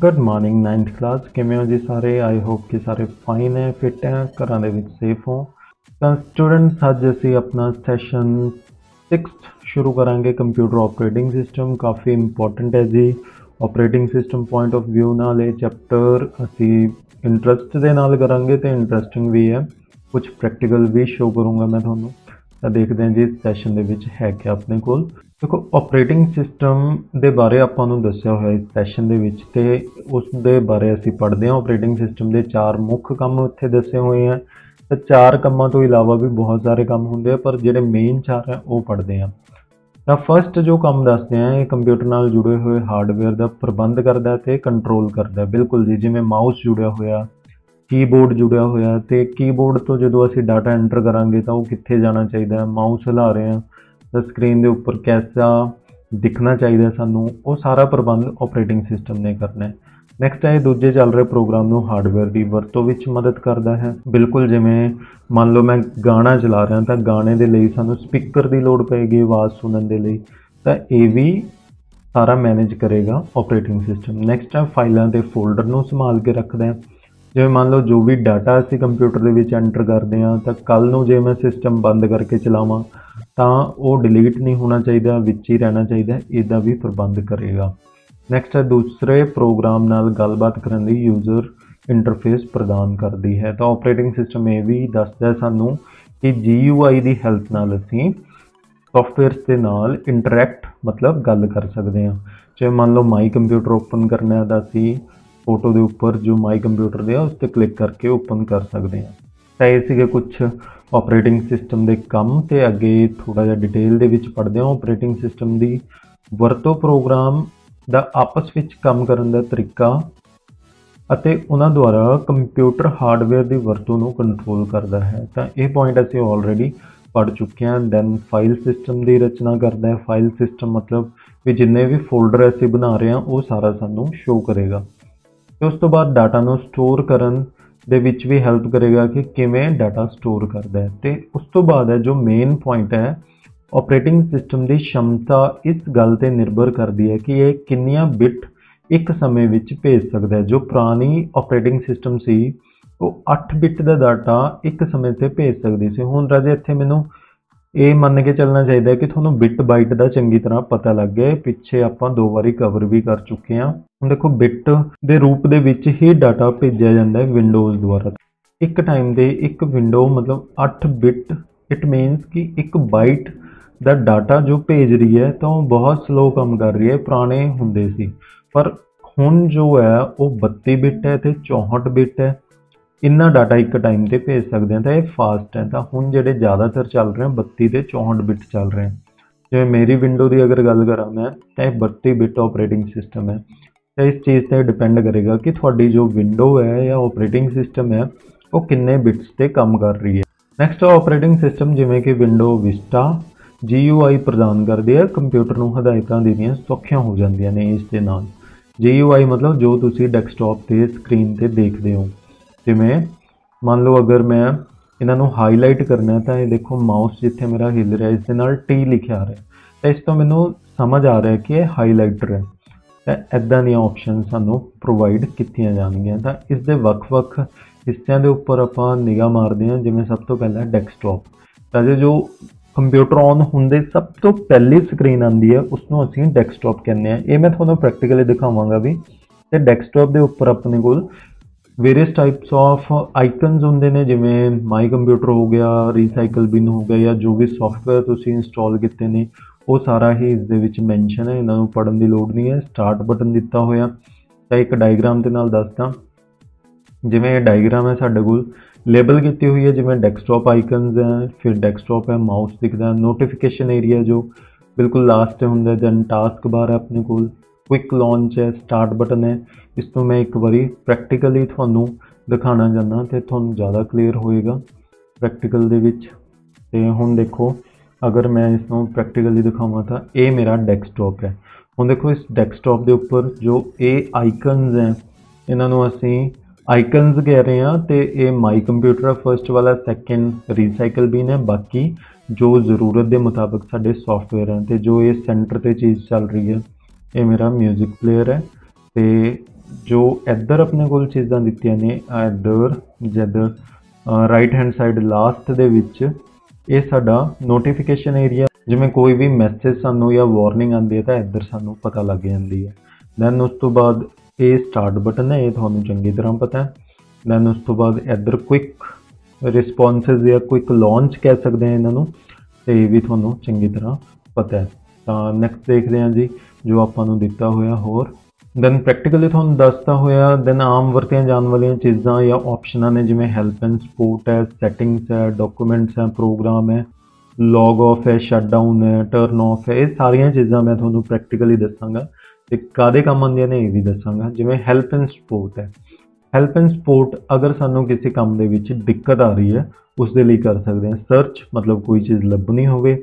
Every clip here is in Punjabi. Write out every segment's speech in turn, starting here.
ਗੁੱਡ ਮਾਰਨਿੰਗ 9th ਕਲਾਸ ਕਿਵੇਂ ਹੋ ਜੀ ਸਾਰੇ? ਆਈ ਹੋਪ ਕਿ ਸਾਰੇ ਫਾਈਨ ਹੈ ਫਿਟ ਹੈ, ਘਰਾਂ ਦੇ ਵਿੱਚ ਸੇਫ ਹੋ। ਤਾਂ ਸਟੂਡੈਂਟਸ ਅੱਜ ਅਸੀਂ ਆਪਣਾ ਸੈਸ਼ਨ 6th ਸ਼ੁਰੂ ਕਰਾਂਗੇ ਕੰਪਿਊਟਰ ਆਪਰੇਟਿੰਗ ਸਿਸਟਮ ਕਾਫੀ ਇੰਪੋਰਟੈਂਟ ਹੈ ਜੀ। Operating system point of View ਨਾਲ ਇਹ ਚੈਪਟਰ ਅਸੀਂ ਇੰਟਰਸਟ ਦੇ ਨਾਲ ਕਰਾਂਗੇ ਤੇ ਇੰਟਰਸਟਿੰਗ ਵੀ ਹੈ। ਕੁਝ ਪ੍ਰੈਕਟੀਕਲ ਵੀ ਸ਼ੋ ਕਰੂੰਗਾ ਮੈਂ ਤੁਹਾਨੂੰ। ਤਾਂ ਦੇਖਦੇ ਹਾਂ ਜੀ, ਇਸ ਸੈਸ਼ਨ ਦੇ ਵਿੱਚ ਹੈ ਕਿ ਆਪਣੇ ਕੋਲ। ਦੇਖੋ ਆਪਰੇਟਿੰਗ ਸਿਸਟਮ ਦੇ ਬਾਰੇ ਆਪਾਂ ਨੂੰ ਦੱਸਿਆ ਹੋਇਆ ਇਸ ਸੈਸ਼ਨ ਦੇ ਵਿੱਚ ਤੇ ਉਸ ਦੇ ਬਾਰੇ ਅਸੀਂ ਪੜ੍ਹਦੇ ਹਾਂ। ਆਪਰੇਟਿੰਗ ਸਿਸਟਮ ਦੇ ਚਾਰ ਮੁੱਖ ਕੰਮ ਉੱਥੇ ਦੱਸੇ ਹੋਏ ਆ। ਤੇ ਚਾਰ ਕੰਮਾਂ ਤੋਂ ਇਲਾਵਾ ਵੀ ਬਹੁਤ ਸਾਰੇ ਕੰਮ ਹੁੰਦੇ ਆ, ਪਰ ਜਿਹੜੇ ਮੇਨ ਚਾਰ ਆ, ਉਹ ਪੜ੍ਹਦੇ ਆ ਤਾਂ ਫਰਸਟ ਜੋ ਕੰਮ ਦੱਸਦੇ ਆ ਇਹ ਕੰਪਿਊਟਰ ਨਾਲ ਜੁੜੇ ਹੋਏ ਹਾਰਡਵੇਅਰ ਦਾ ਪ੍ਰਬੰਧ ਕਰਦਾ ਹੈ ਤੇ ਕੰਟਰੋਲ ਕਰਦਾ। ਬਿਲਕੁਲ ਜੀ, ਜਿਵੇਂ ਮਾਊਸ ਜੁੜਿਆ ਹੋਇਆ ਕੀਬੋਰਡ ਜੁੜਿਆ ਹੋਇਆ ਤੇ ਕੀਬੋਰਡ ਤੋਂ ਜਦੋਂ ਅਸੀਂ ਡਾਟਾ ਐਂਟਰ ਕਰਾਂਗੇ ਤਾਂ ਉਹ ਕਿੱਥੇ ਜਾਣਾ ਚਾਹੀਦਾ ਹੈ? ਮਾਊਸ ਹਿਲਾ ਰਹੇ ਹਾਂ, ਤਾਂ ਸਕਰੀਨ ਦੇ ਉੱਪਰ ਕੈਸਾ ਦਿਖਣਾ ਚਾਹੀਦਾ ਸਾਨੂੰ, ਉਹ ਸਾਰਾ ਪ੍ਰਬੰਧ ਆਪਰੇਟਿੰਗ ਸਿਸਟਮ ਨੇ ਕਰਨਾ ਹੈ। ਨੈਕਸਟ ਹੈ ਦੂਜੇ ਚੱਲ ਰਹੇ ਪ੍ਰੋਗਰਾਮ ਨੂੰ ਹਾਰਡਵੇਅਰ ਦੀ ਵਰਤੋਂ ਵਿੱਚ ਮਦਦ ਕਰਦਾ ਹੈ। ਬਿਲਕੁਲ ਜਿਵੇਂ ਮੰਨ ਲਓ ਮੈਂ ਗਾਣਾ ਚਲਾ ਰਿਹਾ ਤਾਂ ਗਾਣੇ ਦੇ ਲਈ ਸਾਨੂੰ ਸਪੀਕਰ ਦੀ ਲੋੜ ਪਏਗੀ ਆਵਾਜ਼ ਸੁਣਨ ਦੇ ਲਈ, ਤਾਂ ਇਹ ਵੀ ਸਾਰਾ ਮੈਨੇਜ ਕਰੇਗਾ ਆਪਰੇਟਿੰਗ ਸਿਸਟਮ ਨੈਕਸਟ ਹੈ, ਫਾਈਲਾਂ ਤੇ ਫੋਲਡਰ ਨੂੰ ਸੰਭਾਲ ਕੇ ਰੱਖਦਾ ਹੈ। ਜਿਵੇਂ ਮੰਨ ਲਓ ਜੋ ਵੀ ਡਾਟਾ ਅਸੀਂ ਕੰਪਿਊਟਰ ਦੇ ਵਿੱਚ ਐਂਟਰ ਕਰਦੇ ਹਾਂ, ਤਾਂ ਕੱਲ ਨੂੰ ਜੇ ਮੈਂ ਸਿਸਟਮ ਬੰਦ ਕਰਕੇ ਚਲਾਵਾਂ, ਤਾਂ ਉਹ ਡਿਲੀਟ ਨਹੀਂ ਹੋਣਾ ਚਾਹੀਦਾ, ਵਿੱਚ ਹੀ ਰਹਿਣਾ ਚਾਹੀਦਾ, ਇਹਦਾ ਵੀ ਪ੍ਰਬੰਧ ਕਰੇਗਾ। ਨੈਕਸਟ ਹੈ ਦੂਸਰੇ ਪ੍ਰੋਗਰਾਮ ਨਾਲ ਗੱਲਬਾਤ ਕਰਨ ਲਈ ਯੂਜ਼ਰ ਇੰਟਰਫੇਸ ਪ੍ਰਦਾਨ ਕਰਦੀ ਹੈ। ਤਾਂ ਆਪਰੇਟਿੰਗ ਸਿਸਟਮ ਇਹ ਵੀ ਦੱਸਦਾ ਸਾਨੂੰ ਕਿ GUI ਦੀ ਹੈਲਪ ਨਾਲ ਅਸੀਂ ਸੌਫਟਵੇਅਰਸ ਦੇ ਨਾਲ ਇੰਟਰੈਕਟ ਮਤਲਬ ਗੱਲ ਕਰ ਸਕਦੇ ਹਾਂ। ਜੇ ਮੰਨ ਲਓ ਮਾਈ ਕੰਪਿਊਟਰ ਓਪਨ ਕਰਨਾ ਹੈ ਤਾਂ ਅਸੀਂ ਫੋਟੋ ਦੇ ਉੱਪਰ ਜੋ ਮਾਈ ਕੰਪਿਊਟਰ ਦੇ ਆ, ਉਸ ਤੇ ਕਲਿੱਕ ਕਰਕੇ ਓਪਨ ਕਰ ਸਕਦੇ ਹਾਂ ਤਾਂ ਇਹ ਸੀਗੇ ਕੁਝ ਆਪਰੇਟਿੰਗ ਸਿਸਟਮ ਦੇ ਕੰਮ ਤੇ ਅੱਗੇ ਥੋੜਾ ਜਿਹਾ ਡਿਟੇਲ ਦੇ ਵਿੱਚ ਪੜ੍ਹਦੇ ਹਾਂ। ਆਪਰੇਟਿੰਗ ਸਿਸਟਮ ਦੀ ਵਰਤੋਂ ਪ੍ਰੋਗਰਾਮ ਦਾ ਆਪਸ ਵਿੱਚ ਕੰਮ ਕਰਨ ਦਾ ਤਰੀਕਾ ਅਤੇ ਉਹਨਾਂ ਦੁਆਰਾ ਕੰਪਿਊਟਰ ਹਾਰਡਵੇਅਰ ਦੀ ਵਰਤੋਂ ਨੂੰ ਕੰਟਰੋਲ ਕਰਦਾ ਹੈ। ਤਾਂ ਇਹ ਪੁਆਇੰਟ ਅਸੀਂ ਆਲਰੇਡੀ ਪੜ ਚੁੱਕੇ ਹਾਂ। ਦੈਨ ਫਾਈਲ ਸਿਸਟਮ ਦੀ ਰਚਨਾ ਕਰਦਾ ਹੈ। ਫਾਈਲ ਸਿਸਟਮ ਮਤਲਬ ਵੀ ਜਿੰਨੇ ਵੀ ਫੋਲਡਰ ਅਸੀਂ ਬਣਾ ਰਹੇ ਹਾਂ, ਉਹ ਸਾਰਾ ਸਾਨੂੰ ਸ਼ੋ ਕਰੇਗਾ। ਤੇ ਉਸ ਤੋਂ ਬਾਅਦ ਡਾਟਾ ਨੂੰ ਸਟੋਰ ਕਰਨ ਦੇ ਵਿੱਚ ਵੀ ਹੈਲਪ ਕਰੇਗਾ ਕਿ ਕਿਵੇਂ ਡਾਟਾ ਸਟੋਰ ਕਰਦਾ ਹੈ। ਤੇ ਉਸ ਤੋਂ ਬਾਅਦ ਹੈ ਜੋ ਮੇਨ ਪੁਆਇੰਟ ਹੈ ਆਪਰੇਟਿੰਗ ਸਿਸਟਮ ਦੀ ਸ਼ਮਤਾ ਇਸ ਗੱਲ ਤੇ ਨਿਰਭਰ ਕਰਦੀ ਹੈ ਕਿ ਇਹ ਕਿੰਨੀਆਂ ਬਿਟ ਇੱਕ ਸਮੇਂ ਵਿੱਚ ਭੇਜ ਸਕਦਾ ਹੈ। ਜੋ ਪੁਰਾਣੀ ਆਪਰੇਟਿੰਗ ਸਿਸਟਮ ਸੀ, ਉਹ 8 ਬਿਟ ਦਾ ਡਾਟਾ ਇੱਕ ਸਮੇਂ ਤੇ ਭੇਜ ਸਕਦੀ ਸੀ। ਹੁਣ ਰਾਜੇ ਇੱਥੇ ਮੈਨੂੰ ਇਹ ਮੰਨ ਕੇ ਚੱਲਣਾ ਚਾਹੀਦਾ ਕਿ ਤੁਹਾਨੂੰ ਬਿਟ ਬਾਈਟ ਦਾ ਚੰਗੀ ਤਰ੍ਹਾਂ ਪਤਾ ਲੱਗ ਗਿਆ ਪਿੱਛੇ ਆਪਾਂ ਦੋ ਵਾਰੀ ਕਵਰ ਵੀ ਕਰ ਚੁੱਕੇ ਹਾਂ। ਹੁਣ ਦੇਖੋ ਬਿਟ ਦੇ ਰੂਪ ਦੇ ਵਿੱਚ ਹੀ ਡਾਟਾ ਭੇਜਿਆ ਜਾਂਦਾ ਹੈ ਵਿੰਡੋਜ਼ ਦੁਆਰਾ। ਇੱਕ ਟਾਈਮ ਦੇ ਇੱਕ ਵਿੰਡੋ ਮਤਲਬ 8 ਬਿਟ ਇਟ ਮੀਨਸ ਕਿ ਇੱਕ ਬਾਈਟ ਦਾ ਡਾਟਾ ਜੋ ਭੇਜ ਰਹੀ ਹੈ ਤਾਂ ਉਹ ਬਹੁਤ ਸਲੋ ਕੰਮ ਕਰ ਰਹੀ ਹੈ, ਪੁਰਾਣੇ ਹੁੰਦੇ ਸੀ। ਪਰ ਹੁਣ ਜੋ ਹੈ, ਉਹ 32 ਬਿਟ ਹੈ ਤੇ 64 ਬਿਟ ਹੈ। ਇੰਨਾ ਡਾਟਾ ਇੱਕ ਟਾਈਮ ਤੇ ਭੇਜ ਸਕਦੇ ਹਾਂ, ਤਾਂ ਇਹ ਫਾਸਟ ਹੈ। ਤਾਂ ਹੁਣ ਜਿਹੜੇ ਜ਼ਿਆਦਾਤਰ ਚੱਲ ਰਹੇ ਹਨ 32 ਤੇ 64 ਬਿਟ ਚੱਲ ਰਹੇ ਹਨ ਜਿਵੇਂ ਮੇਰੀ ਵਿੰਡੋ ਦੀ ਅਗਰ ਗੱਲ ਕਰਾਂ ਮੈਂ, ਤਾਂ ਇਹ 32 ਬਿਟ ਆਪਰੇਟਿੰਗ ਸਿਸਟਮ ਹੈ। ਤਾਂ ਇਸ ਚੀਜ਼ ਤੇ ਡਿਪੈਂਡ ਕਰੇਗਾ ਕਿ ਤੁਹਾਡੀ ਜੋ ਵਿੰਡੋ ਹੈ ਜਾਂ ਆਪਰੇਟਿੰਗ ਸਿਸਟਮ ਹੈ, ਉਹ ਕਿੰਨੇ ਬਿਟਸ ਤੇ ਕੰਮ ਕਰ ਰਹੀ ਹੈ। ਨੈਕਸਟ ਆਪਰੇਟਿੰਗ ਸਿਸਟਮ ਜਿਵੇਂ ਕਿ ਵਿੰਡੋ ਵਿਸਟਾ GUI ਪ੍ਰਦਾਨ ਕਰਦੇ ਆ। ਕੰਪਿਊਟਰ ਨੂੰ ਹਦਾਇਤਾਂ ਦੇਣੀਆਂ ਸੌਖੀਆਂ ਹੋ ਜਾਂਦੀਆਂ ਨੇ ਇਸ ਦੇ ਨਾਲ। GUI ਮਤਲਬ ਜੋ ਤੁਸੀਂ ਡੈਸਕਟਾਪ ਤੇ ਸਕਰੀਨ ਤੇ ਦੇਖਦੇ ਹੋ। ਜਿਵੇਂ ਮੰਨ ਲਓ ਅਗਰ ਮੈਂ ਇਹਨਾਂ ਨੂੰ ਹਾਈਲਾਈਟ ਕਰਨਾ ਤਾਂ ਇਹ ਦੇਖੋ ਮਾਊਸ ਜਿੱਥੇ ਮੇਰਾ ਹਿੱਲ ਰਿਹਾ ਇਸ ਦੇ ਨਾਲ T ਲਿਖਿਆ ਆ ਰਿਹਾ ਤਾਂ ਇਸ ਤੋਂ ਮੈਨੂੰ ਸਮਝ ਆ ਰਿਹਾ ਕਿ ਇਹ ਹਾਈਲਾਈਟਰ ਹੈ। ਤਾਂ ਐਦਾਂ ਦੀਆਂ ਆਪਸ਼ਨ ਸਾਨੂੰ ਪ੍ਰੋਵਾਈਡ ਕੀਤੀਆਂ ਜਾਣਗੀਆਂ। ਤਾਂ ਇਸ ਦੇ ਵੱਖ-ਵੱਖ ਹਿੱਸਿਆਂ ਦੇ ਉੱਪਰ ਆਪਾਂ ਨਿਗਾਹ ਮਾਰਦੇ ਹਾਂ, ਜਿਵੇਂ ਸਭ ਤੋਂ ਪਹਿਲਾਂ ਡੈਸਕਟਾਪ ਤਾਂ ਜੋ ਕੰਪਿਊਟਰ ਔਨ ਹੁੰਦੇ, ਸਭ ਤੋਂ ਪਹਿਲੀ ਸਕਰੀਨ ਆਂਦੀ ਹੈ ਉਸ ਨੂੰ ਅਸੀਂ ਡੈਸਕਟਾਪ ਕਹਿੰਦੇ ਆ ਇਹ ਮੈਂ ਤੁਹਾਨੂੰ ਪ੍ਰੈਕਟੀਕਲੀ ਦਿਖਾਵਾਂਗਾ ਵੀ। ਤੇ ਡੈਸਕਟਾਪ ਦੇ ਉੱਪਰ ਆਪਣੇ ਕੋਲ ਵੇਰੀਅਸ ਟਾਈਪਸ ਆਫ ਆਈਕਨਸ ਹੁੰਦੇ ਨੇ, ਜਿਵੇਂ ਮਾਈ ਕੰਪਿਊਟਰ ਹੋ ਗਿਆ ਰੀਸਾਈਕਲ ਬਿਨ ਹੋ ਗਿਆ ਜਾਂ ਜੋ ਵੀ ਸੌਫਟਵੇਅਰ ਤੁਸੀਂ ਇੰਸਟਾਲ ਕੀਤੇ ਨੇ, ਉਹ ਸਾਰਾ ਹੀ ਇਸ ਦੇ ਵਿੱਚ ਮੈਂਸ਼ਨ ਹੈ, ਇਹਨਾਂ ਨੂੰ ਪੜਨ ਦੀ ਲੋੜ ਨਹੀਂ ਹੈ। ਸਟਾਰਟ ਬਟਨ ਦਿੱਤਾ ਹੋਇਆ, ਤਾਂ ਇੱਕ ਡਾਇਗਰਾਮ ਦੇ ਨਾਲ ਦੱਸਦਾ। ਜਿਵੇਂ ਇਹ ਡਾਇਗਰਾਮ ਹੈ ਸਾਡੇ ਕੋਲ ਲੇਬਲ ਕੀਤੀ ਹੋਈ ਹੈ, ਜਿਵੇਂ ਡੈਸਕਟਾਪ ਆਈਕਨਸ ਹੈ, ਫਿਰ ਡੈਸਕਟਾਪ ਹੈ ਮਾਊਸ ਦਿਖਦਾ ਨੋਟੀਫਿਕੇਸ਼ਨ ਏਰੀਆ ਜੋ ਬਿਲਕੁਲ ਲਾਸਟ ਤੇ ਹੁੰਦਾ ਦੈਨ ਟਾਸਕ ਬਾਰ ਹੈ ਆਪਣੇ ਕੋਲ। ਕੁਇਕ ਲਾਂਚ ਹੈ ਸਟਾਰਟ ਬਟਨ ਹੈ। ਇਸ ਤੋਂ ਮੈਂ ਇੱਕ ਵਾਰੀ ਪ੍ਰੈਕਟੀਕਲੀ ਤੁਹਾਨੂੰ ਦਿਖਾਣਾ ਚਾਹੁੰਦਾ ਤੇ ਤੁਹਾਨੂੰ ਜ਼ਿਆਦਾ ਕਲੀਅਰ ਹੋਏਗਾ ਪ੍ਰੈਕਟੀਕਲ ਦੇ ਵਿੱਚ। ਤੇ ਹੁਣ ਦੇਖੋ, ਅਗਰ ਮੈਂ ਇਸ ਨੂੰ ਪ੍ਰੈਕਟੀਕਲੀ ਦਿਖਾਵਾਂ ਤਾਂ ਇਹ ਮੇਰਾ ਡੈਸਕਟਾਪ ਹੈ। ਹੁਣ ਦੇਖੋ, ਇਸ ਡੈਸਕਟਾਪ ਦੇ ਉੱਪਰ ਜੋ ਇਹ ਆਈਕਨਸ ਹੈ, ਇਹਨਾਂ ਨੂੰ ਅਸੀਂ ਆਈਕਨਸ ਕਹਿ ਰਹੇ ਹਾਂ ਤੇ ਇਹ ਮਾਈ ਕੰਪਿਊਟਰ ਫਰਸਟ ਵਾਲਾ ਸੈਕੰਡ ਰੀਸਾਈਕਲ ਬਿਨ ਹੈ। ਬਾਕੀ ਜੋ ਜ਼ਰੂਰਤ ਦੇ ਮੁਤਾਬਕ ਸਾਡੇ ਸੌਫਟਵੇਅਰ ਹੈ ਤੇ ਜੋ ਇਹ ਸੈਂਟਰ ਤੇ ਚੀਜ਼ ਚੱਲ ਰਹੀ ਹੈ ਇਹ ਮੇਰਾ 뮤직 ਪਲੇਅਰ ਹੈ ਤੇ ਜੋ ਇੱਧਰ ਆਪਣੇ ਕੋਲ ਚੀਜ਼ਾਂ ਦਿੱਤੀਆਂ ਨੇ ਇੱਧਰ ਜਦ ਰਾਈਟ ਹੈਂਡ ਸਾਈਡ ਲਾਸਟ ਦੇ ਵਿੱਚ, ਇਹ ਸਾਡਾ ਨੋਟੀਫਿਕੇਸ਼ਨ ਏਰੀਆ ਜਿਵੇਂ ਕੋਈ ਵੀ ਮੈਸੇਜ ਸਾਨੂੰ ਜਾਂ ਵਾਰਨਿੰਗ ਆਉਂਦੀ ਹੈ ਤਾਂ ਇੱਧਰ ਸਾਨੂੰ ਪਤਾ ਲੱਗ ਜਾਂਦੀ ਹੈ। ਦੈਨ ਉਸ ਤੋਂ ਬਾਅਦ ਇਹ ਸਟਾਰਟ ਬਟਨ ਹੈ, ਇਹ ਤੁਹਾਨੂੰ ਚੰਗੀ ਤਰ੍ਹਾਂ ਪਤਾ ਹੈ। ਦੈਨ ਉਸ ਤੋਂ ਬਾਅਦ ਇੱਧਰ ਕੁਇਕ ਰਿਸਪੌਂਸਸ ਜਾਂ ਕੁਇਕ ਲਾਂਚ ਕਹਿ ਸਕਦੇ ਆ ਇਹਨਾਂ ਨੂੰ, ਤੇ ਇਹ ਵੀ ਤੁਹਾਨੂੰ ਚੰਗੀ ਤਰ੍ਹਾਂ ਪਤਾ ਹੈ। ਤਾਂ ਨੈਕਸਟ ਦੇਖਦੇ ਹਾਂ ਜੀ, ਜੋ ਆਪਾਂ ਨੂੰ ਦਿੱਤਾ ਹੋਇਆ ਹੋਰ। ਦੈਨ ਪ੍ਰੈਕਟੀਕਲੀ ਤੁਹਾਨੂੰ ਦੱਸਦਾ ਹੋਇਆ ਦੈਨ ਆਮ ਵਰਤੀਆਂ ਜਾਣ ਵਾਲੀਆਂ ਚੀਜ਼ਾਂ ਜਾਂ ਆਪਸ਼ਨਾਂ ਨੇ ਜਿਵੇਂ ਹੈਲਪ ਐਂਡ ਸਪੋਰਟ ਹੈ ਸੈਟਿੰਗਸ ਹੈ ਡਾਕੂਮੈਂਟਸ ਹੈ ਪ੍ਰੋਗਰਾਮ ਹੈ ਲੌਗ ਆਫ ਹੈ ਸ਼ਟਡਾਊਨ ਹੈ ਟਰਨ ਆਫ ਹੈ, ਇਹ ਸਾਰੀਆਂ ਚੀਜ਼ਾਂ ਮੈਂ ਤੁਹਾਨੂੰ ਪ੍ਰੈਕਟੀਕਲੀ ਦੱਸਾਂਗਾ। ਤੇ ਕਾਦੇ ਕੰਮ ਆਉਂਦੀਆਂ ਨੇ ਇਹ ਵੀ ਦੱਸਾਂਗਾ, ਜਿਵੇਂ ਹੈਲਪ ਐਂਡ ਸਪੋਰਟ ਹੈ। ਹੈਲਪ ਐਂਡ ਸਪੋਰਟ ਅਗਰ ਸਾਨੂੰ ਕਿਸੇ ਕੰਮ ਦੇ ਵਿੱਚ ਦਿੱਕਤ ਆ ਰਹੀ ਹੈ ਉਸ ਦੇ ਲਈ ਕਰ ਸਕਦੇ ਹਾਂ। ਸਰਚ ਮਤਲਬ ਕੋਈ ਚੀਜ਼ ਲੱਭਣੀ ਹੋਵੇ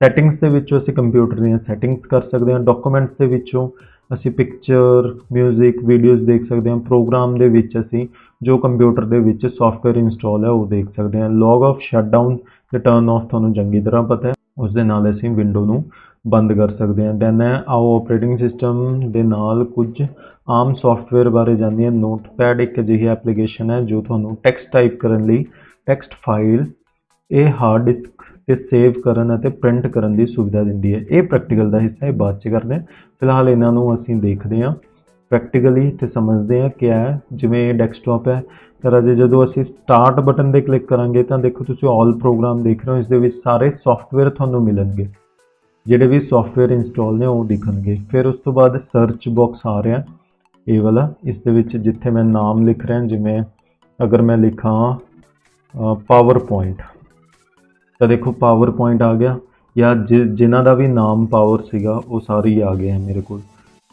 ਸੈਟਿੰਗਸ ਦੇ ਵਿੱਚੋਂ ਅਸੀਂ ਕੰਪਿਊਟਰ ਦੀਆਂ ਸੈਟਿੰਗਸ ਕਰ ਸਕਦੇ ਹਾਂ ਡਾਕੂਮੈਂਟਸ ਦੇ ਵਿੱਚੋਂ ਅਸੀਂ ਪਿਕਚਰ ਮਿਊਜ਼ਿਕ ਵੀਡੀਓਜ਼ ਦੇਖ ਸਕਦੇ ਹਾਂ ਪ੍ਰੋਗਰਾਮ ਦੇ ਵਿੱਚ ਅਸੀਂ ਜੋ ਕੰਪਿਊਟਰ ਦੇ ਵਿੱਚ ਸੌਫਟਵੇਅਰ ਇੰਸਟਾਲ ਹੈ ਉਹ ਦੇਖ ਸਕਦੇ ਹਾਂ। ਲੌਗ ਆਫ ਸ਼ਟਡਾਊਨ ਤੇ ਟਰਨ ਆਫ ਤੁਹਾਨੂੰ ਚੰਗੀ ਤਰ੍ਹਾਂ ਪਤਾ ਹੈ। ਉਸ ਦੇ ਨਾਲ ਅਸੀਂ ਵਿੰਡੋ ਨੂੰ ਬੰਦ ਕਰ ਸਕਦੇ ਹਾਂ। ਦੈਨ ਆਓ ਆਪਰੇਟਿੰਗ ਸਿਸਟਮ ਦੇ ਨਾਲ ਕੁਝ ਆਮ ਸੌਫਟਵੇਅਰ ਬਾਰੇ ਜਾਣਦੇ ਹਾਂ। ਨੋਟਪੈਡ ਇੱਕ ਅਜਿਹੀ ਐਪਲੀਕੇਸ਼ਨ ਹੈ ਜੋ ਤੁਹਾਨੂੰ ਟੈਕਸਟ ਟਾਈਪ ਕਰਨ ਲਈ ਟੈਕਸਟ ਫਾਈਲ ਇਹ ਹਾਰਡ ਡਿਸਕ ਤੇ ਸੇਵ ਕਰਨ ਅਤੇ ਪ੍ਰਿੰਟ ਕਰਨ ਦੀ ਸੁਵਿਧਾ ਦਿੰਦੀ ਹੈ। ਇਹ ਪ੍ਰੈਕਟੀਕਲ ਦਾ ਹਿੱਸਾ ਹੈ, ਬਾਅਦ ਚ ਕਰਦੇ ਹਾਂ। ਫਿਲਹਾਲ ਇਹਨਾਂ ਨੂੰ ਅਸੀਂ ਦੇਖਦੇ ਹਾਂ। ਪ੍ਰੈਕਟੀਕਲੀ ਤੇ ਸਮਝਦੇ ਹਾਂ ਕਿ ਹੈ ਜਿਵੇਂ ਇਹ ਡੈਸਕਟਾਪ ਹੈ। ਤਾਂ ਰਾਜੇ ਜਦੋਂ ਅਸੀਂ ਸਟਾਰਟ ਬਟਨ ਤੇ ਕਲਿੱਕ ਕਰਾਂਗੇ ਤਾਂ ਦੇਖੋ ਤੁਸੀਂ ਆਲ ਪ੍ਰੋਗਰਾਮ ਦੇਖ ਰਹੇ ਹੋ, ਇਸ ਦੇ ਵਿੱਚ ਸਾਰੇ ਸੌਫਟਵੇਅਰ ਤੁਹਾਨੂੰ ਮਿਲਣਗੇ। ਜਿਹੜੇ ਵੀ ਸੌਫਟਵੇਅਰ ਇੰਸਟਾਲ ਨੇ ਉਹ ਦਿਖਣਗੇ। ਫਿਰ ਉਸ ਤੋਂ ਬਾਅਦ ਸਰਚ ਬਾਕਸ ਆ ਰਿਹਾ ਇਹ ਵਾਲਾ, ਇਸ ਦੇ ਵਿੱਚ ਜਿੱਥੇ ਮੈਂ ਨਾਮ ਲਿਖ ਰਿਹਾ, ਜਿਵੇਂ ਅਗਰ ਮੈਂ ਲਿਖਾਂ ਪਾਵਰ ਪੁਆਇੰਟ ਤਾਂ ਦੇਖੋ ਪਾਵਰ ਪੁਆਇੰਟ ਆ ਗਿਆ। ਜਾਂ ਜਿਨ੍ਹਾਂ ਦਾ ਵੀ ਨਾਮ ਪਾਵਰ ਸੀਗਾ, ਉਹ ਸਾਰੇ ਆ ਗਏ ਹਨ ਮੇਰੇ ਕੋਲ।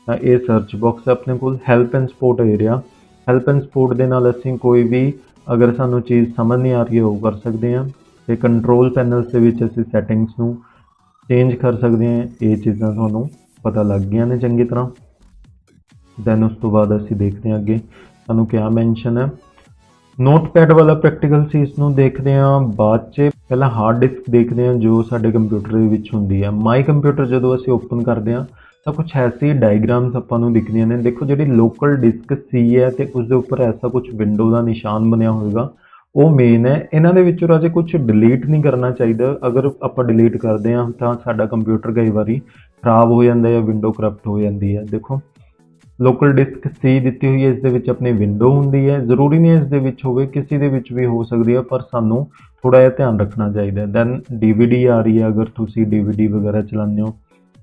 ਤਾਂ ਇਹ ਸਰਚ ਬਾਕਸ ਹੈ ਆਪਣੇ ਕੋਲ। Help and support area help and support ਦੇ ਨਾਲ ਅਸੀਂ ਕੋਈ ਵੀ ਅਗਰ ਸਾਨੂੰ ਚੀਜ਼ ਸਮਝ ਨਹੀਂ ਆ ਰਹੀ ਉਹ ਕਰ ਸਕਦੇ ਹਾਂ। ਤੇ ਕੰਟਰੋਲ ਪੈਨਲਸ ਦੇ ਵਿੱਚ ਅਸੀਂ ਸੈਟਿੰਗਸ ਨੂੰ ਚੇਂਜ ਕਰ ਸਕਦੇ ਹਾਂ। ਇਹ ਚੀਜ਼ਾਂ ਤੁਹਾਨੂੰ ਪਤਾ ਲੱਗ ਗਈਆਂ ਨੇ ਚੰਗੀ ਤਰ੍ਹਾਂ। ਦੈਨ ਉਸ ਤੋਂ ਬਾਅਦ ਅਸੀਂ ਦੇਖਦੇ ਹਾਂ ਅੱਗੇ। ਸਾਨੂੰ ਕਿਆ ਮੈਂਸ਼ਨ ਹੈ? ਨੋਟਪੈਡ ਵਾਲਾ ਪ੍ਰੈਕਟੀਕਲ ਸੀ ਇਸ ਨੂੰ ਦੇਖਦੇ ਹਾਂ। ਬਾਅਦ 'ਚ ਪਹਿਲਾਂ ਹਾਰਡ ਡਿਸਕ ਦੇਖਦੇ ਹਾਂ ਜੋ ਸਾਡੇ ਕੰਪਿਊਟਰ ਦੇ ਵਿੱਚ ਹੁੰਦੀ ਹੈ ਮਾਈ ਕੰਪਿਊਟਰ ਜਦੋਂ ਅਸੀਂ ਓਪਨ ਕਰਦੇ ਹਾਂ, ਤਾਂ ਕੁਝ ਐਸੀ ਡਾਇਗਰਾਮਸ ਆਪਾਂ ਨੂੰ ਦਿਖਦੀਆਂ ਨੇ। ਦੇਖੋ ਜਿਹੜੀ ਲੋਕਲ ਡਿਸਕ ਸੀ ਹੈ ਤੇ ਉਸ ਦੇ ਉੱਪਰ ਐਸਾ ਕੁਝ ਵਿੰਡੋ ਦਾ ਨਿਸ਼ਾਨ ਬਣਿਆ ਹੋਵੇਗਾ। ਉਹ ਮੇਨ ਹੈ। ਇਹਨਾਂ ਦੇ ਵਿੱਚੋਂ ਰਾਜੇ ਕੁਝ ਡਿਲੀਟ ਨਹੀਂ ਕਰਨਾ ਚਾਹੀਦਾ। ਅਗਰ ਆਪਾਂ ਡਿਲੀਟ ਕਰਦੇ ਹਾਂ ਤਾਂ ਸਾਡਾ ਕੰਪਿਊਟਰ ਕਈ ਵਾਰੀ ਖਰਾਬ ਹੋ ਜਾਂਦਾ ਜਾਂ ਵਿੰਡੋ ਕਰਪਟ ਹੋ ਜਾਂਦੀ ਹੈ। ਦੇਖੋ ਲੋਕਲ ਡਿਸਕ ਸੀ ਦਿੱਤੀ ਹੋਈ ਹੈ, ਇਸ ਦੇ ਵਿੱਚ ਆਪਣੀ ਵਿੰਡੋ ਹੁੰਦੀ ਹੈ। ਜ਼ਰੂਰੀ ਨਹੀਂ ਇਸ ਦੇ ਵਿੱਚ ਹੋਵੇ, ਕਿਸੇ ਦੇ ਵਿੱਚ ਵੀ ਹੋ ਸਕਦੀ ਹੈ, ਪਰ ਸਾਨੂੰ ਥੋੜਾ ਜਿਹਾ ਧਿਆਨ ਰੱਖਣਾ ਚਾਹੀਦਾ ਹੈ। ਦੈਨ ਡੀਵੀਡੀ ਆ ਰਹੀ ਹੈ, ਅਗਰ ਤੁਸੀਂ ਡੀਵੀਡੀ ਵਗੈਰਾ ਚਲਾਉਂਦੇ ਹੋ।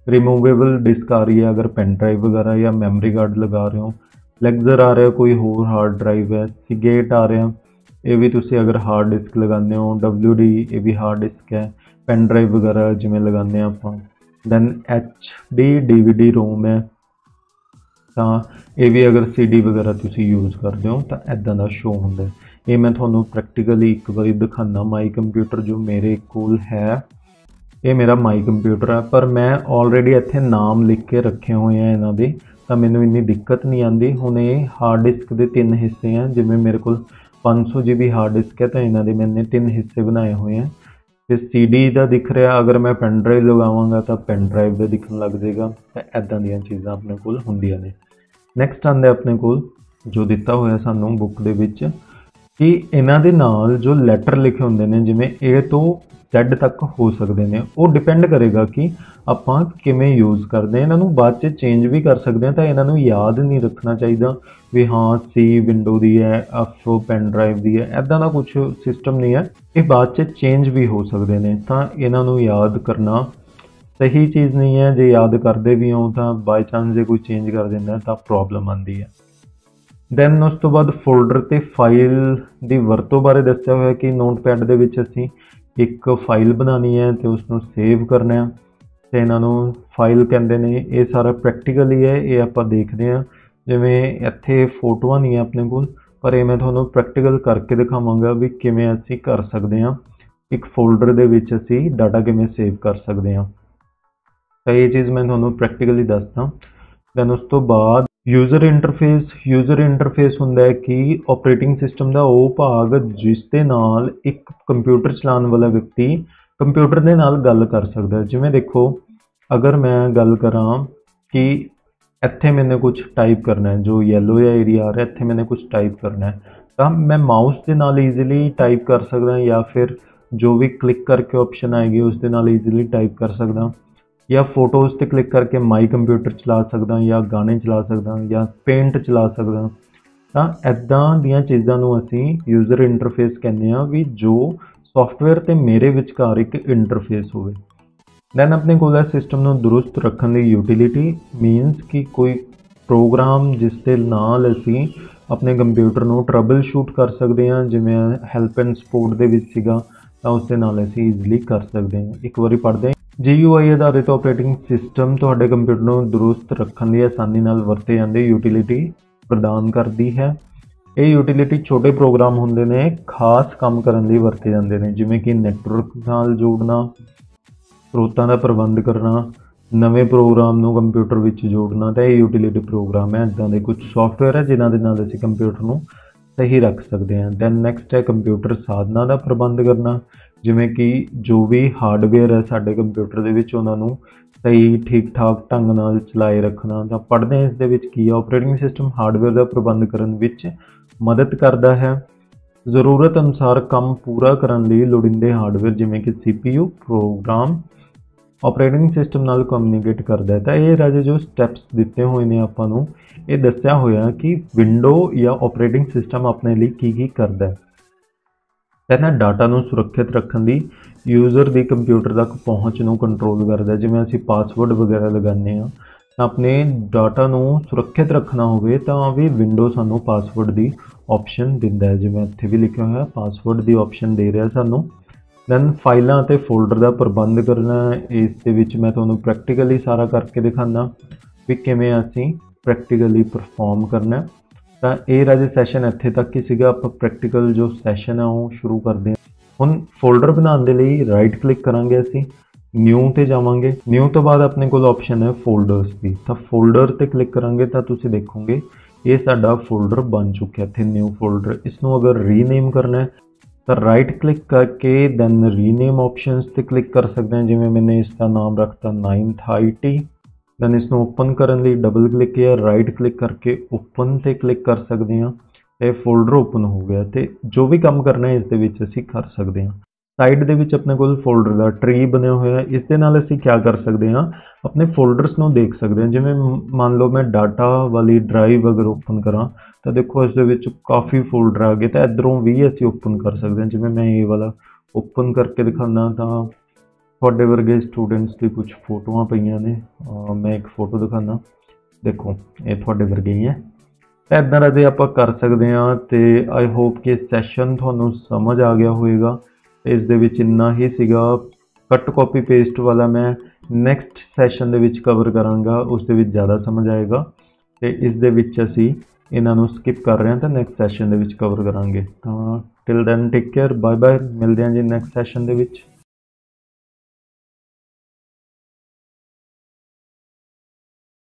ਰਿਮੂਵੇਬਲ ਡਿਸਕ ਆ ਰਹੀ ਹੈ, ਅਗਰ ਪੈਨ ਡਰਾਈਵ ਵਗੈਰਾ ਜਾਂ ਮੈਮਰੀ ਕਾਰਡ ਲਗਾ ਰਹੇ ਹੋ। ਲੈਗਜ਼ਰ ਆ ਰਿਹਾ, ਕੋਈ ਹੋਰ ਹਾਰਡ ਡਰਾਈਵ ਹੈ ਸੀਗੇਟ ਆ ਰਿਹਾ ਇਹ ਵੀ ਤੁਸੀਂ ਅਗਰ ਹਾਰਡ ਡਿਸਕ ਲਗਾਉਂਦੇ ਹੋ WD ਇਹ ਵੀ ਹਾਰਡ ਡਿਸਕ ਹੈ। ਪੈਨ ਡਰਾਈਵ ਵਗੈਰਾ ਜਿਵੇਂ ਲਗਾਉਂਦੇ ਆ ਆਪਾਂ। ਦੈਨ HD DVD ROM ਹੈ। ਤਾਂ ਇਹ ਵੀ ਅਗਰ CD ਵਗੈਰਾ ਤੁਸੀਂ ਯੂਜ਼ ਕਰਦੇ ਹੋ, ਤਾਂ ਐਦਾਂ ਦਾ ਸ਼ੋ ਹੁੰਦਾ ਇਹ ਮੈਂ ਤੁਹਾਨੂੰ ਪ੍ਰੈਕਟੀਕਲੀ ਇੱਕ ਵਾਰੀ ਦਿਖਾਣਾ ਮਾਈ ਕੰਪਿਊਟਰ ਜੋ ਮੇਰੇ ਕੋਲ ਹੈ, ਇਹ ਮੇਰਾ ਮਾਈ ਕੰਪਿਊਟਰ ਹੈ। ਪਰ ਮੈਂ ਆਲਰੇਡੀ ਇੱਥੇ ਨਾਮ ਲਿਖ ਕੇ ਰੱਖੇ ਹੋਏ ਆ ਇਹਨਾਂ ਦੇ, ਤਾਂ ਮੈਨੂੰ ਇੰਨੀ ਦਿੱਕਤ ਨਹੀਂ ਆਂਦੀ ਹੁਣ ਇਹ ਹਾਰਡ ਡਿਸਕ ਦੇ ਤਿੰਨ ਹਿੱਸੇ ਆ। ਜਿਵੇਂ ਮੇਰੇ ਕੋਲ 500 GB ਹਾਰਡ ਡਿਸਕ ਹੈ, ਤਾਂ ਇਹਨਾਂ ਦੇ ਮੈਨੇ ਤਿੰਨ ਹਿੱਸੇ ਬਣਾਏ ਹੋਏ ਆ। ਤੇ CD ਦਾ ਦਿਖ ਰਿਹਾ, ਅਗਰ ਮੈਂ ਪੈਨ ਡਰਾਈਵ ਲਗਾਵਾਂਗਾ ਤਾਂ ਪੈਨ ਡਰਾਈਵ ਦਾ ਦਿਖਣ ਲੱਗ ਜਾਏਗਾ। ਤਾਂ ਐਦਾਂ ਦੀਆਂ ਚੀਜ਼ਾਂ ਆਪਣੇ ਕੋਲ ਹੁੰਦੀਆਂ ਨੇ। ਨੈਕਸਟ ਆਂਦੇ ਆਪਣੇ ਕੋਲ, ਜੋ ਦਿੱਤਾ ਹੋਇਆ ਸਾਨੂੰ ਬੁੱਕ ਦੇ ਵਿੱਚ, ਕਿ ਇਹਨਾਂ ਦੇ ਨਾਲ ਜੋ ਲੈਟਰ ਲਿਖੇ ਹੁੰਦੇ ਨੇ, ਜਿਵੇਂ A ਤੋਂ Z ਤੱਕ ਹੋ ਸਕਦੇ ਨੇ। ਉਹ ਡਿਪੈਂਡ ਕਰੇਗਾ ਕਿ ਆਪਾਂ ਕਿਵੇਂ ਯੂਜ਼ ਕਰਦੇ ਹਾਂ। ਇਹਨਾਂ ਨੂੰ ਬਾਅਦ 'ਚ ਚੇਂਜ ਵੀ ਕਰ ਸਕਦੇ ਹਾਂ ਤਾਂ ਇਹਨਾਂ ਨੂੰ ਯਾਦ ਨਹੀਂ ਰੱਖਣਾ ਚਾਹੀਦਾ ਵੀ ਹਾਂ ਸੀ ਵਿੰਡੋ ਦੀ ਹੈ, F ਪੈਨ ਡਰਾਈਵ ਦੀ ਹੈ ਐਦਾਂ ਦਾ ਕੁਝ ਸਿਸਟਮ ਨਹੀਂ ਹੈ। ਇਹ ਬਾਅਦ 'ਚ ਚੇਂਜ ਵੀ ਹੋ ਸਕਦੇ ਨੇ ਤਾਂ ਇਹਨਾਂ ਨੂੰ ਯਾਦ ਕਰਨਾ ਸਹੀ ਚੀਜ਼ ਨਹੀਂ ਹੈ। ਜੇ ਯਾਦ ਕਰਦੇ ਵੀ ਹੋ ਤਾਂ ਬਾਈ ਚਾਂਸ ਜੇ ਕੋਈ ਚੇਂਜ ਕਰ ਦਿੰਦਾ ਤਾਂ ਪ੍ਰੋਬਲਮ ਆਂਦੀ ਹੈ। ਦੈਨ ਉਸ ਤੋਂ ਬਾਅਦ ਫੋਲਡਰ ਤੇ ਫਾਈਲ ਦੀ ਵਰਤੋਂ ਬਾਰੇ ਦੱਸਿਆ ਹੋਇਆ ਕਿ ਨੋਟਪੈਡ ਦੇ ਵਿੱਚ ਅਸੀਂ ਇੱਕ ਫਾਈਲ ਬਣਾਉਣੀ ਹੈ ਤੇ ਉਸ ਨੂੰ ਸੇਵ ਕਰਨਾ ਹੈ। ਤੇ ਇਹਨਾਂ ਨੂੰ ਫਾਈਲ ਕਹਿੰਦੇ ਨੇ, ਇਹ ਸਾਰਾ ਪ੍ਰੈਕਟੀਕਲੀ ਹੈ ਇਹ ਆਪਾਂ ਦੇਖਦੇ ਹਾਂ। ਜਿਵੇਂ ਇੱਥੇ ਫੋਟੋਆਂ ਨਹੀਂ ਹੈ ਆਪਣੇ ਕੋਲ, ਪਰ ਇਹ ਮੈਂ ਤੁਹਾਨੂੰ ਪ੍ਰੈਕਟੀਕਲ ਕਰਕੇ ਦਿਖਾਵਾਂਗਾ ਵੀ ਕਿਵੇਂ ਅਸੀਂ ਕਰ ਸਕਦੇ ਹਾਂ। ਇੱਕ ਫੋਲਡਰ ਦੇ ਵਿੱਚ ਅਸੀਂ ਡਾਟਾ ਕਿਵੇਂ ਸੇਵ ਕਰ ਸਕਦੇ ਹਾਂ। ਤਾਂ ਇਹ ਚੀਜ਼ ਮੈਂ ਤੁਹਾਨੂੰ ਪ੍ਰੈਕਟੀਕਲੀ ਦੱਸਦਾ। ਦੈਨ ਉਸ ਤੋਂ ਬਾਅਦ ਯੂਜ਼ਰ ਇੰਟਰਫੇਸ ਯੂਜ਼ਰ ਇੰਟਰਫੇਸ ਹੁੰਦਾ ਹੈ ਕਿ ਆਪਰੇਟਿੰਗ ਸਿਸਟਮ ਦਾ ਉਹ ਭਾਗ ਜਿਸ ਦੇ ਨਾਲ ਇੱਕ ਕੰਪਿਊਟਰ ਚਲਾਉਣ ਵਾਲਾ ਵਿਅਕਤੀ ਕੰਪਿਊਟਰ ਦੇ ਨਾਲ ਗੱਲ ਕਰ ਸਕਦਾ ਹੈ। ਜਿਵੇਂ ਦੇਖੋ, ਅਗਰ ਮੈਂ ਗੱਲ ਕਰਾਂ ਕਿ ਇੱਥੇ ਮੈਨੇ ਕੁਝ ਟਾਈਪ ਕਰਨਾ ਹੈ, ਜੋ ਯੈਲੋ ਜਿਹਾ ਏਰੀਆ ਆ ਰਿਹਾ, ਇੱਥੇ ਮੈਨੇ ਕੁਝ ਟਾਈਪ ਕਰਨਾ ਹੈ, ਤਾਂ ਮੈਂ ਮਾਊਸ ਦੇ ਨਾਲ ਈਜ਼ੀਲੀ ਟਾਈਪ ਕਰ ਸਕਦਾ ਜਾਂ ਫਿਰ ਜੋ ਵੀ ਕਲਿੱਕ ਕਰਕੇ ਆਪਸ਼ਨ ਆਏਗੀ, ਉਸ ਦੇ ਨਾਲ ਈਜ਼ੀਲੀ ਟਾਈਪ ਕਰ ਸਕਦਾ ਜਾਂ ਫੋਟੋਜ਼ ਤੇ ਕਲਿੱਕ ਕਰਕੇ ਮਾਈ ਕੰਪਿਊਟਰ ਚਲਾ ਸਕਦਾ ਜਾਂ ਗਾਣੇ ਚਲਾ ਸਕਦਾ ਜਾਂ ਪੇਂਟ ਚਲਾ ਸਕਦਾ, ਤਾਂ ਐਦਾਂ ਦੀਆਂ ਚੀਜ਼ਾਂ ਨੂੰ ਅਸੀਂ ਯੂਜ਼ਰ ਇੰਟਰਫੇਸ ਕਹਿੰਦੇ ਆ ਵੀ ਜੋ ਸੌਫਟਵੇਅਰ ਤੇ ਮੇਰੇ ਵਿਚਕਾਰ ਇੱਕ ਇੰਟਰਫੇਸ ਹੋਵੇ। ਦੈਨ ਆਪਣੇ ਕੋਲ ਹੈ ਸਿਸਟਮ ਨੂੰ ਦਰੁਸਤ ਰੱਖਣ ਦੀ ਯੂਟਿਲਿਟੀ ਮੀਨਸ ਕਿ ਕੋਈ ਪ੍ਰੋਗਰਾਮ ਜਿਸ ਦੇ ਨਾਲ ਅਸੀਂ ਆਪਣੇ ਕੰਪਿਊਟਰ ਨੂੰ ਟਰਬਲ ਸ਼ੂਟ ਕਰ ਸਕਦੇ ਹਾਂ, ਜਿਵੇਂ ਹੈਲਪ ਐਂਡ ਸਪੋਰਟ ਦੇ ਵਿੱਚ ਸੀਗਾ, ਤਾਂ ਉਸ ਦੇ ਨਾਲ ਅਸੀਂ ਈਜ਼ੀਲੀ ਕਰ ਸਕਦੇ ਹਾਂ। ਇੱਕ ਵਾਰੀ ਪੜ੍ਹਦੇ GUI ਆਧਾਰਿਤ ਆਪਰੇਟਿੰਗ ਸਿਸਟਮ ਤੁਹਾਡੇ ਕੰਪਿਊਟਰ ਨੂੰ ਦਰੁਸਤ ਰੱਖਣ ਲਈ ਆਸਾਨੀ ਨਾਲ ਵਰਤੇ ਜਾਂਦੇ ਯੂਟਿਲਿਟੀ ਪ੍ਰਦਾਨ ਕਰਦੀ ਹੈ। ਇਹ ਯੂਟਿਲਿਟੀ ਛੋਟੇ ਪ੍ਰੋਗਰਾਮ ਹੁੰਦੇ ਨੇ, ਖਾਸ ਕੰਮ ਕਰਨ ਲਈ ਵਰਤੇ ਜਾਂਦੇ ਨੇ, ਜਿਵੇਂ ਕਿ ਨੈਟਵਰਕ ਨਾਲ ਜੋੜਨਾ, ਸਰੋਤਾਂ ਦਾ ਪ੍ਰਬੰਧ ਕਰਨਾ, ਨਵੇਂ ਪ੍ਰੋਗਰਾਮ ਨੂੰ ਕੰਪਿਊਟਰ ਵਿੱਚ ਜੋੜਨਾ, ਤਾਂ ਇਹ ਯੂਟਿਲਿਟੀ ਪ੍ਰੋਗਰਾਮ ਹੈ। ਇਦਾਂ ਦੇ ਕੁਝ ਸੌਫਟਵੇਅਰ ਹੈ, ਜਿਨ੍ਹਾਂ ਦੇ ਨਾਲ ਅਸੀਂ ਕੰਪਿਊਟਰ ਨੂੰ ਸਹੀ ਰੱਖ ਸਕਦੇ ਹਾਂ। ਦੈਨ ਨੈਕਸਟ ਹੈ ਕੰਪਿਊਟਰ ਸਾਧਨਾਂ ਦਾ ਪ੍ਰਬੰਧ ਕਰਨਾ। ਜਿਵੇਂ ਕਿ ਜੋ ਵੀ ਹਾਰਡਵੇਅਰ ਹੈ ਸਾਡੇ ਕੰਪਿਊਟਰ ਦੇ ਵਿੱਚ ਉਹਨਾਂ ਨੂੰ ਸਹੀ ਠੀਕ ਠਾਕ ਢੰਗ ਨਾਲ ਚਲਾਏ ਰੱਖਣਾ, ਤਾਂ ਪੜ੍ਹਦੇ ਹਾਂ ਇਸ ਦੇ ਵਿੱਚ ਕੀ ਹੈ ਆਪਰੇਟਿੰਗ ਸਿਸਟਮ ਹਾਰਡਵੇਅਰ ਦਾ ਪ੍ਰਬੰਧ ਕਰਨ ਵਿੱਚ ਮਦਦ ਕਰਦਾ ਹੈ। ਜ਼ਰੂਰਤ ਅਨੁਸਾਰ ਕੰਮ ਪੂਰਾ ਕਰਨ ਲਈ ਲੋੜੀਂਦੇ ਹਾਰਡਵੇਅਰ ਜਿਵੇਂ ਕਿ CPU ਪ੍ਰੋਗਰਾਮ ਆਪਰੇਟਿੰਗ ਸਿਸਟਮ ਨਾਲ ਕਮਿਊਨੀਕੇਟ ਕਰਦਾ ਹੈ। ਤਾਂ ਇਹ ਰਾਜੇ ਜੋ ਸਟੈਪਸ ਦਿੱਤੇ ਹੋਏ ਨੇ ਆਪਾਂ ਨੂੰ, ਇਹ ਦੱਸਿਆ ਹੋਇਆ ਕਿ ਵਿੰਡੋ ਜਾਂ ਆਪਰੇਟਿੰਗ ਸਿਸਟਮ ਆਪਣੇ ਲਈ ਕੀ ਕੀ ਕਰਦਾ ਹੈ। ਪਹਿਲਾਂ ਡਾਟਾ ਨੂੰ ਸੁਰੱਖਿਅਤ ਰੱਖਣ ਦੀ ਯੂਜ਼ਰ ਦੀ ਕੰਪਿਊਟਰ ਤੱਕ ਪਹੁੰਚ ਨੂੰ ਕੰਟਰੋਲ ਕਰਦਾ ਜਿਵੇਂ ਅਸੀਂ ਪਾਸਵਰਡ ਵਗੈਰਾ ਲਗਾਉਂਦੇ ਆ ਆਪਣੇ ਡਾਟਾ ਨੂੰ ਸੁਰੱਖਿਅਤ ਰੱਖਣਾ ਹੋਵੇ ਤਾਂ ਵੀ ਵਿੰਡੋ ਸਾਨੂੰ ਪਾਸਵਰਡ ਦੀ ਆਪਸ਼ਨ ਦਿੰਦਾ ਹੈ। ਜਿਵੇਂ ਇੱਥੇ ਵੀ ਲਿਖਿਆ ਹੋਇਆ ਪਾਸਵਰਡ ਦੀ ਆਪਸ਼ਨ ਦੇ ਰਿਹਾ ਸਾਨੂੰ। ਦੈਨ ਫਾਈਲਾਂ ਅਤੇ ਫੋਲਡਰ ਦਾ ਪ੍ਰਬੰਧ ਕਰਨਾ ਇਸ ਦੇ ਵਿੱਚ ਮੈਂ ਤੁਹਾਨੂੰ ਪ੍ਰੈਕਟੀਕਲੀ ਸਾਰਾ ਕਰਕੇ ਦਿਖਾਉਂਦਾ ਵੀ ਕਿਵੇਂ ਅਸੀਂ ਪ੍ਰੈਕਟੀਕਲੀ ਪਰਫਾਰਮ ਕਰਨਾ ਤਾਂ ਇਹ ਰਾਜੇ ਸੈਸ਼ਨ ਇੱਥੇ ਤੱਕ ਹੀ ਸੀਗਾ। ਆਪਾਂ ਪ੍ਰੈਕਟੀਕਲ ਜੋ ਸੈਸ਼ਨ ਹੈ ਉਹ ਸ਼ੁਰੂ ਕਰਦੇ ਹਾਂ। ਹੁਣ ਫੋਲਡਰ ਬਣਾਉਣ ਦੇ ਲਈ ਰਾਈਟ ਕਲਿੱਕ ਕਰਾਂਗੇ ਅਸੀਂ। ਨਿਊ ਤੇ ਜਾਵਾਂਗੇ। ਨਿਊ ਤੋਂ ਬਾਅਦ ਆਪਣੇ ਕੋਲ ਆਪਸ਼ਨ ਹੈ ਫੋਲਡਰਸ ਦੀ। ਤਾਂ ਫੋਲਡਰ ਤੇ ਕਲਿੱਕ ਕਰਾਂਗੇ ਤਾਂ ਤੁਸੀਂ ਦੇਖੋਗੇ, ਇਹ ਸਾਡਾ ਫੋਲਡਰ ਬਣ ਚੁੱਕਿਆ ਇੱਥੇ ਨਿਊ ਫੋਲਡਰ ਇਸ ਨੂੰ ਅਗਰ ਰੀਨੇਮ ਕਰਨਾ ਹੈ, ਤਾਂ ਰਾਈਟ ਕਲਿੱਕ ਕਰਕੇ ਦੈਨ ਰੀਨੇਮ ਆਪਸ਼ਨਸ ਤੇ ਕਲਿੱਕ ਕਰ ਸਕਦੇ ਹਾਂ। ਜਿਵੇਂ ਮੈंने ਇਸ ਦਾ ਨਾਮ ਰੱਖਤਾ 9th IT ਦੈਨ ਇਸ ਨੂੰ ਓਪਨ ਕਰਨ ਲਈ ਡਬਲ ਕਲਿੱਕ ਜਾਂ ਰਾਈਟ ਕਲਿੱਕ ਕਰਕੇ ਓਪਨ ਤੇ ਕਲਿੱਕ ਕਰ ਸਕਦੇ ਹਾਂ। ਇਹ ਫੋਲਡਰ ਓਪਨ ਹੋ ਗਿਆ ਤੇ ਜੋ ਵੀ ਕੰਮ ਕਰਨਾ ਹੈ ਇਸ ਦੇ ਵਿੱਚ ਅਸੀਂ ਕਰ ਸਕਦੇ ਹਾਂ। ਸਾਈਡ ਦੇ ਵਿੱਚ ਆਪਣੇ ਕੋਲ ਫੋਲਡਰ ਦਾ ਟ੍ਰੀ ਬਣਿਆ ਹੋਇਆ ਹੈ। ਇਸ ਦੇ ਨਾਲ ਅਸੀਂ ਕੀ ਕਰ ਸਕਦੇ ਹਾਂ? ਆਪਣੇ ਫੋਲਡਰਸ ਨੂੰ ਦੇਖ ਸਕਦੇ ਹਾਂ। ਜਿਵੇਂ ਮੰਨ ਲਓ ਮੈਂ ਡਾਟਾ ਵਾਲੀ ਡਰਾਈਵ ਅਗਰ ਓਪਨ ਕਰਾਂ, ਤਾਂ ਦੇਖੋ ਇਸ ਦੇ ਵਿੱਚ ਕਾਫੀ ਫੋਲਡਰ ਆ ਗਏ ਤਾਂ ਇਧਰੋਂ ਵੀ ਅਸੀਂ ਓਪਨ ਕਰ ਸਕਦੇ ਹਾਂ। ਜਿਵੇਂ ਮੈਂ ਇਹ ਵਾਲਾ ਓਪਨ ਕਰਕੇ ਦਿਖਾਉਂਦਾ ਤਾਂ ਤੁਹਾਡੇ ਵਰਗੇ ਸਟੂਡੈਂਟਸ ਦੀ ਕੁਝ ਫੋਟੋਆਂ ਪਈਆਂ ਨੇ। ਮੈਂ ਇੱਕ ਫੋਟੋ ਦਿਖਾਉਂਦਾ। ਦੇਖੋ, ਇਹ ਤੁਹਾਡੇ ਵਰਗੇ ਹੀ ਹੈ। ਤਾਂ ਇਦਾਂ ਜੇ ਆਪਾਂ ਕਰ ਸਕਦੇ ਹਾਂ ਤੇ ਆਈ ਹੋਪ ਕਿ ਸੈਸ਼ਨ ਤੁਹਾਨੂੰ ਸਮਝ ਆ ਗਿਆ ਹੋਵੇਗਾ। ਇਸ ਦੇ ਵਿੱਚ ਇੰਨਾ ਹੀ ਸੀਗਾ। ਕੱਟ ਕਾਪੀ ਪੇਸਟ ਵਾਲਾ ਮੈਂ ਨੈਕਸਟ ਸੈਸ਼ਨ ਦੇ ਵਿੱਚ ਕਵਰ ਕਰਾਂਗਾ। ਉਸ ਦੇ ਵਿੱਚ ਜ਼ਿਆਦਾ ਸਮਝ ਆਏਗਾ। ਤੇ ਇਸ ਦੇ ਵਿੱਚ ਅਸੀਂ ਇਹਨਾਂ ਨੂੰ ਸਕਿਪ ਕਰ ਰਹੇ ਹਾਂ ਤਾਂ ਨੈਕਸਟ ਸੈਸ਼ਨ ਦੇ ਵਿੱਚ ਕਵਰ ਕਰਾਂਗੇ। ਤਾਂ till then take care bye bye ਮਿਲਦੇ ਹਾਂ ਜੀ ਨੈਕਸਟ ਸੈਸ਼ਨ ਦੇ ਵਿੱਚ।